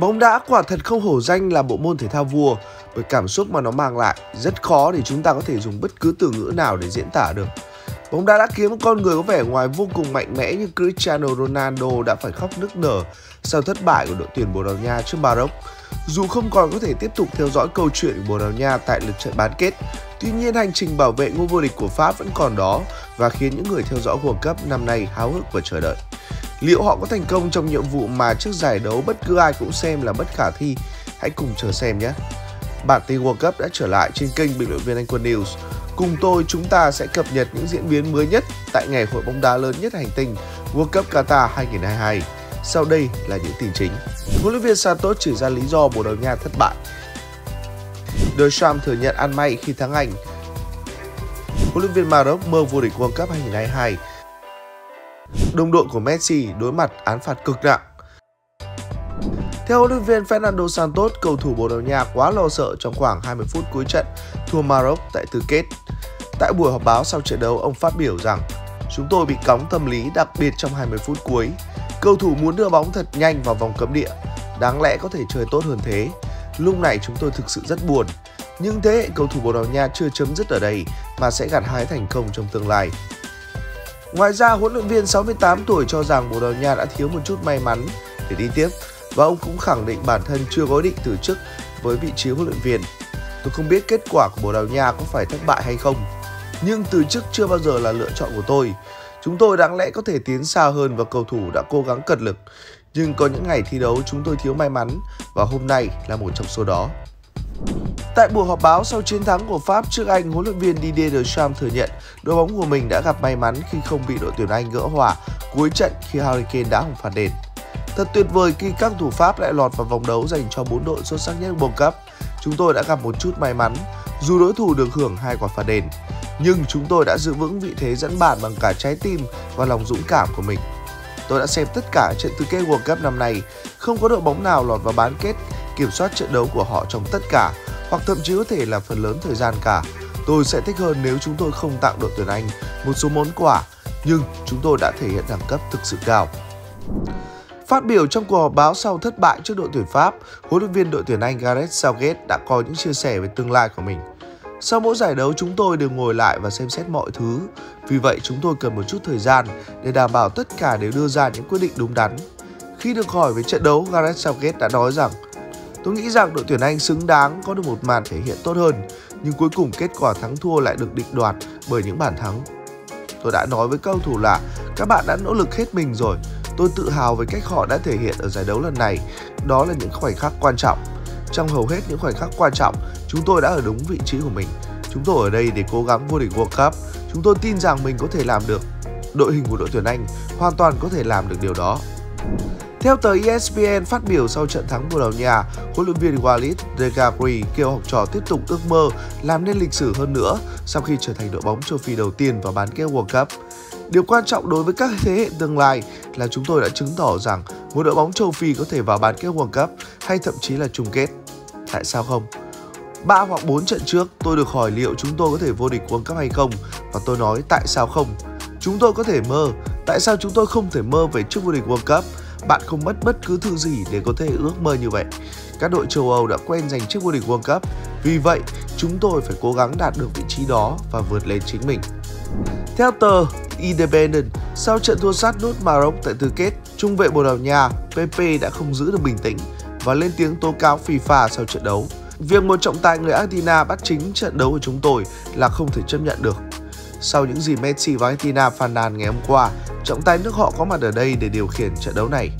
Bóng đá quả thật không hổ danh là bộ môn thể thao vua bởi cảm xúc mà nó mang lại rất khó để chúng ta có thể dùng bất cứ từ ngữ nào để diễn tả được. Bóng đá đã khiến một con người có vẻ ngoài vô cùng mạnh mẽ như Cristiano Ronaldo đã phải khóc nức nở sau thất bại của đội tuyển Bồ Đào Nha trước Maroc. Dù không còn có thể tiếp tục theo dõi câu chuyện của Bồ Đào Nha tại lượt trận bán kết, tuy nhiên hành trình bảo vệ ngôi vô địch của Pháp vẫn còn đó và khiến những người theo dõi World Cup năm nay háo hức và chờ đợi. Liệu họ có thành công trong nhiệm vụ mà trước giải đấu bất cứ ai cũng xem là bất khả thi? Hãy cùng chờ xem nhé! Bản tin World Cup đã trở lại trên kênh Bình luận viên Anh Quân News. Cùng tôi, chúng ta sẽ cập nhật những diễn biến mới nhất tại ngày hội bóng đá lớn nhất hành tinh World Cup Qatar 2022. Sau đây là những tin chính. Huấn luyện viên Santos chỉ ra lý do Bồ Đào Nha thất bại. Deschamps thừa nhận ăn may khi thắng Anh. Huấn luyện viên Maroc mơ vô địch World Cup 2022. Đồng đội của Messi đối mặt án phạt cực nặng. Theo huấn luyện viên Fernando Santos, cầu thủ Bồ Đào Nha quá lo sợ trong khoảng 20 phút cuối trận thua Maroc tại tứ kết. Tại buổi họp báo sau trận đấu, ông phát biểu rằng Chúng tôi bị cóng tâm lý đặc biệt trong 20 phút cuối. Cầu thủ muốn đưa bóng thật nhanh vào vòng cấm địa. Đáng lẽ có thể chơi tốt hơn thế. Lúc này chúng tôi thực sự rất buồn. Nhưng thế hệ cầu thủ Bồ Đào Nha chưa chấm dứt ở đây mà sẽ gặt hái thành công trong tương lai. Ngoài ra, huấn luyện viên 68 tuổi cho rằng Bồ Đào Nha đã thiếu một chút may mắn để đi tiếp và ông cũng khẳng định bản thân chưa có ý định từ chức với vị trí huấn luyện viên. Tôi không biết kết quả của Bồ Đào Nha có phải thất bại hay không, nhưng từ chức chưa bao giờ là lựa chọn của tôi. Chúng tôi đáng lẽ có thể tiến xa hơn và cầu thủ đã cố gắng cật lực, nhưng có những ngày thi đấu chúng tôi thiếu may mắn và hôm nay là một trong số đó. Tại buổi họp báo sau chiến thắng của Pháp trước Anh, huấn luyện viên Didier Deschamps thừa nhận đội bóng của mình đã gặp may mắn khi không bị đội tuyển Anh gỡ hòa cuối trận khi Harry Kane đã hỏng phạt đền. Thật tuyệt vời khi các thủ Pháp lại lọt vào vòng đấu dành cho bốn đội xuất sắc nhất World Cup. Chúng tôi đã gặp một chút may mắn, dù đối thủ được hưởng hai quả phạt đền. Nhưng chúng tôi đã giữ vững vị thế dẫn bàn bằng cả trái tim và lòng dũng cảm của mình. Tôi đã xem tất cả trận tứ kết World Cup năm nay, không có đội bóng nào lọt vào bán kết kiểm soát trận đấu của họ trong tất cả, hoặc thậm chí có thể là phần lớn thời gian cả. Tôi sẽ thích hơn nếu chúng tôi không tặng đội tuyển Anh một số món quà, nhưng chúng tôi đã thể hiện đẳng cấp thực sự cao. Phát biểu trong cuộc họp báo sau thất bại trước đội tuyển Pháp, huấn luyện viên đội tuyển Anh Gareth Southgate đã có những chia sẻ về tương lai của mình. Sau mỗi giải đấu chúng tôi đều ngồi lại và xem xét mọi thứ, vì vậy chúng tôi cần một chút thời gian để đảm bảo tất cả đều đưa ra những quyết định đúng đắn. Khi được hỏi về trận đấu, Gareth Southgate đã nói rằng Tôi nghĩ rằng đội tuyển Anh xứng đáng có được một màn thể hiện tốt hơn, nhưng cuối cùng kết quả thắng thua lại được định đoạt bởi những bàn thắng. Tôi đã nói với cầu thủ là các bạn đã nỗ lực hết mình rồi, Tôi tự hào về cách họ đã thể hiện ở giải đấu lần này. Đó là những khoảnh khắc quan trọng. Trong hầu hết những khoảnh khắc quan trọng, chúng tôi đã ở đúng vị trí của mình. Chúng tôi ở đây để cố gắng vô địch World Cup. Chúng tôi tin rằng mình có thể làm được. Đội hình của đội tuyển Anh hoàn toàn có thể làm được điều đó. Theo tờ ESPN phát biểu sau trận thắng Bồ Đào Nha, huấn luyện viên Walid Regragui kêu học trò tiếp tục ước mơ làm nên lịch sử hơn nữa sau khi trở thành đội bóng châu Phi đầu tiên vào bán kết World Cup. Điều quan trọng đối với các thế hệ tương lai là chúng tôi đã chứng tỏ rằng một đội bóng châu Phi có thể vào bán kết World Cup hay thậm chí là chung kết. Tại sao không? Ba hoặc bốn trận trước, tôi được hỏi liệu chúng tôi có thể vô địch World Cup hay không và tôi nói tại sao không? Chúng tôi có thể mơ, tại sao chúng tôi không thể mơ về chức vô địch World Cup? Bạn không mất bất cứ thứ gì để có thể ước mơ như vậy. Các đội châu Âu đã quen giành chức vô địch World Cup, vì vậy chúng tôi phải cố gắng đạt được vị trí đó và vượt lên chính mình. Theo tờ Independent, sau trận thua sát nút Maroc tại tứ kết, trung vệ Bồ Đào Nha Pepe đã không giữ được bình tĩnh và lên tiếng tố cáo FIFA sau trận đấu. Việc một trọng tài người Argentina bắt chính trận đấu của chúng tôi là không thể chấp nhận được. Sau những gì Messi và Argentina phàn nàn ngày hôm qua, trọng tài nước họ có mặt ở đây để điều khiển trận đấu này.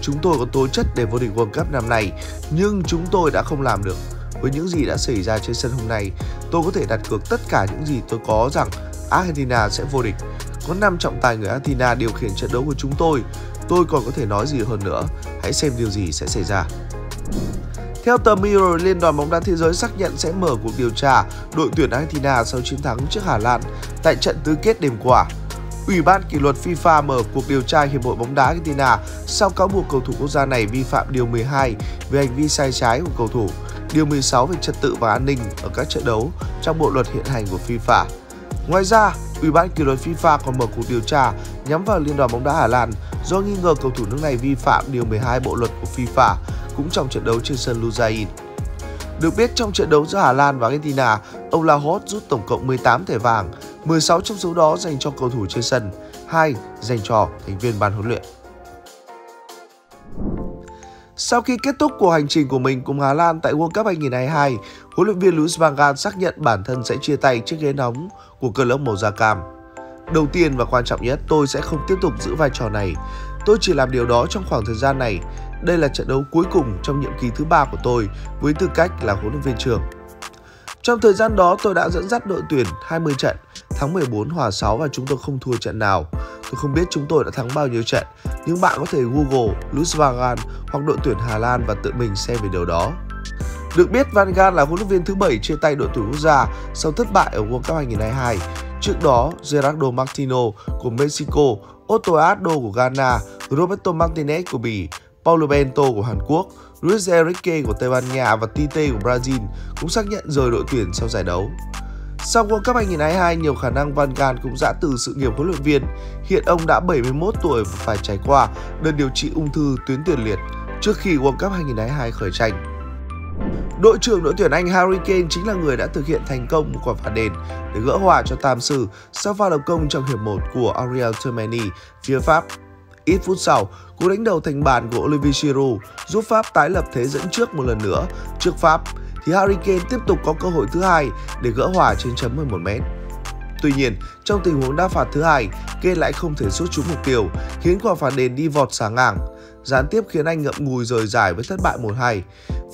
Chúng tôi có tố chất để vô địch World Cup năm nay, nhưng chúng tôi đã không làm được. Với những gì đã xảy ra trên sân hôm nay, tôi có thể đặt cược tất cả những gì tôi có rằng Argentina sẽ vô địch. Có 5 trọng tài người Argentina điều khiển trận đấu của chúng tôi. Tôi còn có thể nói gì hơn nữa. Hãy xem điều gì sẽ xảy ra. Theo tờ Mirror, Liên đoàn bóng đá thế giới xác nhận sẽ mở cuộc điều tra đội tuyển Argentina sau chiến thắng trước Hà Lan tại trận tứ kết đêm qua. Ủy ban kỷ luật FIFA mở cuộc điều tra Hiệp hội bóng đá Argentina sau cáo buộc cầu thủ quốc gia này vi phạm điều 12 về hành vi sai trái của cầu thủ, điều 16 về trật tự và an ninh ở các trận đấu trong bộ luật hiện hành của FIFA. Ngoài ra, Ủy ban kỷ luật FIFA còn mở cuộc điều tra nhắm vào Liên đoàn bóng đá Hà Lan do nghi ngờ cầu thủ nước này vi phạm điều 12 bộ luật của FIFA cũng trong trận đấu trên sân Lusain. Được biết trong trận đấu giữa Hà Lan và Argentina, ông Lahot rút tổng cộng 18 thẻ vàng, 16 trong số đó dành cho cầu thủ trên sân, 2 dành cho thành viên ban huấn luyện. Sau khi kết thúc cuộc hành trình của mình cùng Hà Lan tại World Cup 2022, huấn luyện viên Luis van Gaal xác nhận bản thân sẽ chia tay chiếc ghế nóng của câu lạc bộ màu da cam. Đầu tiên và quan trọng nhất, tôi sẽ không tiếp tục giữ vai trò này. Tôi chỉ làm điều đó trong khoảng thời gian này. Đây là trận đấu cuối cùng trong nhiệm kỳ thứ ba của tôi với tư cách là huấn luyện viên trưởng. Trong thời gian đó, tôi đã dẫn dắt đội tuyển 20 trận, thắng 14 hòa 6 và chúng tôi không thua trận nào. Tôi không biết chúng tôi đã thắng bao nhiêu trận, nhưng bạn có thể Google Luis Van hoặc đội tuyển Hà Lan và tự mình xem về điều đó. Được biết, Van Gaal là huấn luyện viên thứ 7 chia tay đội tuyển quốc gia sau thất bại ở World Cup 2022. Trước đó, Gerardo Martino của Mexico, Otto Addo của Ghana, Roberto Martinez của Bỉ, Paulo Bento của Hàn Quốc, Luis Enrique của Tây Ban Nha và Tite của Brazil cũng xác nhận rời đội tuyển sau giải đấu. Sau World Cup 2022, nhiều khả năng Van Gaal cũng dã từ sự nghiệp huấn luyện viên. Hiện ông đã 71 tuổi và phải trải qua đợt điều trị ung thư tuyến tiền liệt trước khi World Cup 2022 khởi tranh. Đội trưởng đội tuyển Anh Harry Kane chính là người đã thực hiện thành công một quả phạt đền để gỡ hòa cho Tam Sư sau pha lập công trong hiệp 1 của Ariel Termini phía Pháp. Ít phút sau, cú đánh đầu thành bàn của Olivier Giroud giúp Pháp tái lập thế dẫn trước một lần nữa trước Pháp thì Harry Kane tiếp tục có cơ hội thứ hai để gỡ hòa trên chấm 11 mét. Tuy nhiên, trong tình huống đá phạt thứ hai, Kane lại không thể sút trúng mục tiêu, khiến quả phạt đền đi vọt sáng ngang. Gián tiếp khiến anh ngậm ngùi rời giải với thất bại 1-2.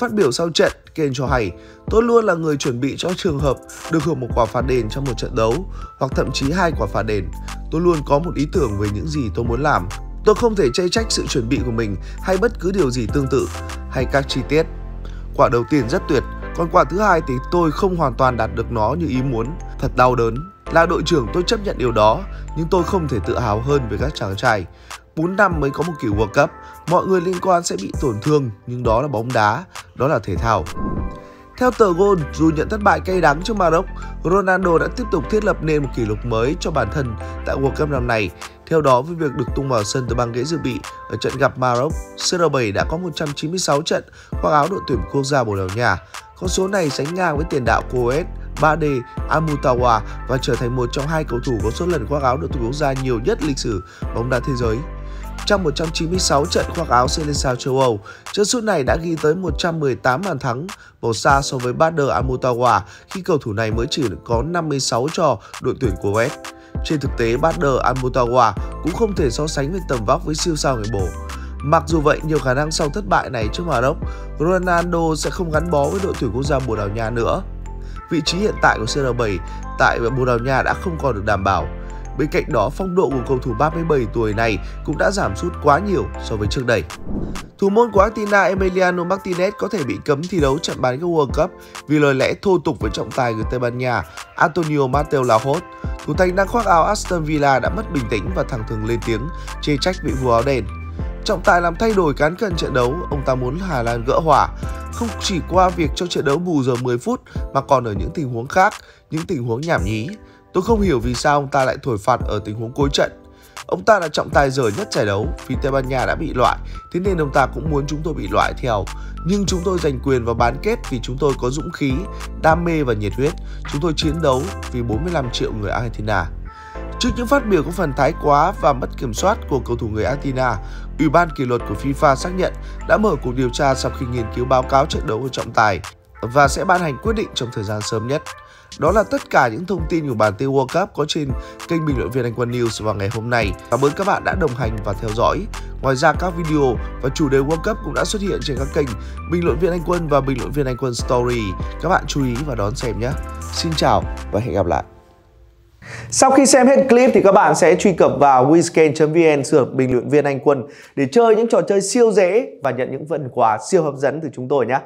Phát biểu sau trận, Kane cho hay, tôi luôn là người chuẩn bị cho trường hợp được hưởng một quả phạt đền trong một trận đấu, hoặc thậm chí hai quả phạt đền. Tôi luôn có một ý tưởng về những gì tôi muốn làm. Tôi không thể chê trách sự chuẩn bị của mình hay bất cứ điều gì tương tự, hay các chi tiết. Quả đầu tiên rất tuyệt, còn quả thứ hai thì tôi không hoàn toàn đạt được nó như ý muốn, thật đau đớn. Là đội trưởng tôi chấp nhận điều đó, nhưng tôi không thể tự hào hơn về các chàng trai. 4 năm mới có một kỳ World Cup, mọi người liên quan sẽ bị tổn thương, nhưng đó là bóng đá, đó là thể thao. Theo tờ Goal, dù nhận thất bại cay đắng trước Maroc, Ronaldo đã tiếp tục thiết lập nên một kỷ lục mới cho bản thân tại World Cup năm này. Theo đó, với việc được tung vào sân từ băng ghế dự bị ở trận gặp Maroc, CR7 đã có 196 trận khoác áo đội tuyển quốc gia Bồ Đào Nha. Con số này sánh ngang với tiền đạo Coet, Bade, Amutawa và trở thành một trong hai cầu thủ có số lần khoác áo đội tuyển quốc gia nhiều nhất lịch sử bóng đá thế giới. Trong 196 trận khoác áo Seleção châu Âu, chân sút này đã ghi tới 118 bàn thắng, bỏ xa so với Bader Amutawa khi cầu thủ này mới chỉ có 56 trò đội tuyển của West. Trên thực tế, Bader Amutawa cũng không thể so sánh về tầm vóc với siêu sao người bổ. Mặc dù vậy, nhiều khả năng sau thất bại này trước Maroc, Ronaldo sẽ không gắn bó với đội tuyển quốc gia Bồ Đào Nha nữa. Vị trí hiện tại của CR7 tại Bồ Đào Nha đã không còn được đảm bảo. Bên cạnh đó, phong độ của cầu thủ 37 tuổi này cũng đã giảm sút quá nhiều so với trước đây. Thủ môn của Argentina Emiliano Martinez có thể bị cấm thi đấu trận bán kết World Cup vì lời lẽ thô tục với trọng tài người Tây Ban Nha Antonio Mateo Lahoz. Thủ thành đang khoác áo Aston Villa đã mất bình tĩnh và thẳng thừng lên tiếng chê trách vị vua áo đen. Trọng tài làm thay đổi cán cân trận đấu, ông ta muốn Hà Lan gỡ hòa. Không chỉ qua việc cho trận đấu bù giờ 10 phút mà còn ở những tình huống khác, những tình huống nhảm nhí. Tôi không hiểu vì sao ông ta lại thổi phạt ở tình huống cuối trận. Ông ta là trọng tài dở nhất giải đấu vì Tây Ban Nha đã bị loại, thế nên ông ta cũng muốn chúng tôi bị loại theo. Nhưng chúng tôi giành quyền vào bán kết vì chúng tôi có dũng khí, đam mê và nhiệt huyết. Chúng tôi chiến đấu vì 45 triệu người Argentina. Trước những phát biểu có phần thái quá và mất kiểm soát của cầu thủ người Argentina, Ủy ban kỷ luật của FIFA xác nhận đã mở cuộc điều tra sau khi nghiên cứu báo cáo trận đấu của trọng tài và sẽ ban hành quyết định trong thời gian sớm nhất. Đó là tất cả những thông tin của bản tin World Cup có trên kênh bình luận viên Anh Quân News vào ngày hôm nay. Cảm ơn các bạn đã đồng hành và theo dõi. Ngoài ra các video và chủ đề World Cup cũng đã xuất hiện trên các kênh bình luận viên Anh Quân và bình luận viên Anh Quân Story. Các bạn chú ý và đón xem nhé. Xin chào và hẹn gặp lại. Sau khi xem hết clip thì các bạn sẽ truy cập vào wiscan.vn sửa bình luận viên Anh Quân để chơi những trò chơi siêu dễ và nhận những phần quà siêu hấp dẫn từ chúng tôi nhé.